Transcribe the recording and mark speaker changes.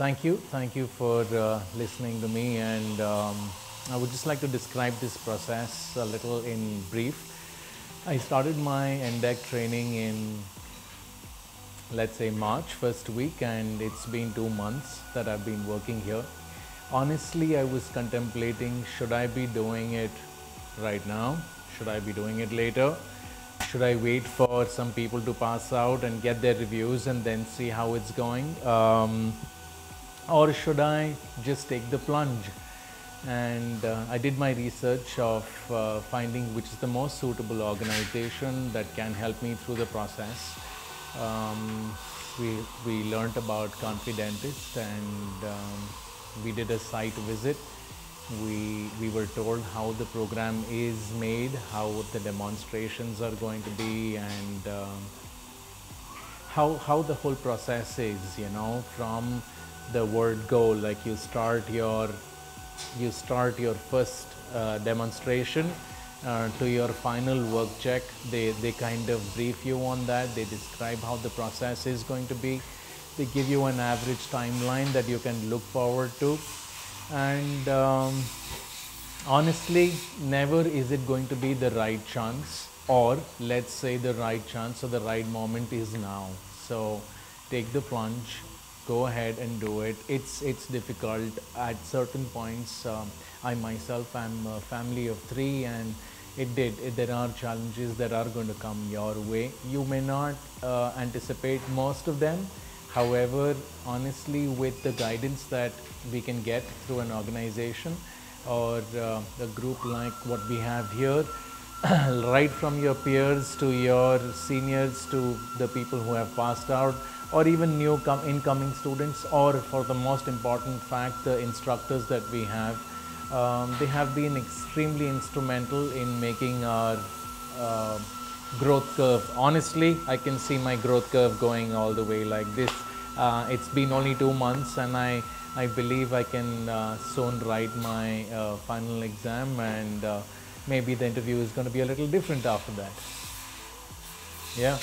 Speaker 1: Thank you. Thank you for uh, listening to me. And um, I would just like to describe this process a little in brief. I started my NDECC training in, let's say, March first week, and it's been two months that I've been working here. Honestly, I was contemplating should I be doing it right now? Should I be doing it later? Should I wait for some people to pass out and get their reviews and then see how it's going? Um, or should I just take the plunge? And uh, I did my research of uh, finding which is the most suitable organization that can help me through the process. Um, we, we learned about Confidentist and um, we did a site visit. We, we were told how the program is made, how the demonstrations are going to be, and um, how, how the whole process is, you know, from the word goal like you start your, you start your first uh, demonstration uh, to your final work check. They, they kind of brief you on that. They describe how the process is going to be. They give you an average timeline that you can look forward to. And um, honestly, never is it going to be the right chance or let's say the right chance or the right moment is now. So take the plunge, go ahead and do it. It's, it's difficult at certain points. Um, I myself am a family of three and it did. It, there are challenges that are going to come your way. You may not uh, anticipate most of them. However, honestly, with the guidance that we can get through an organization or uh, a group like what we have here, right from your peers to your seniors to the people who have passed out or even new incoming students or for the most important fact the instructors that we have um, they have been extremely instrumental in making our uh, growth curve. Honestly I can see my growth curve going all the way like this. Uh, it's been only two months and I I believe I can uh, soon write my uh, final exam and uh, maybe the interview is going to be a little different after that. Yeah.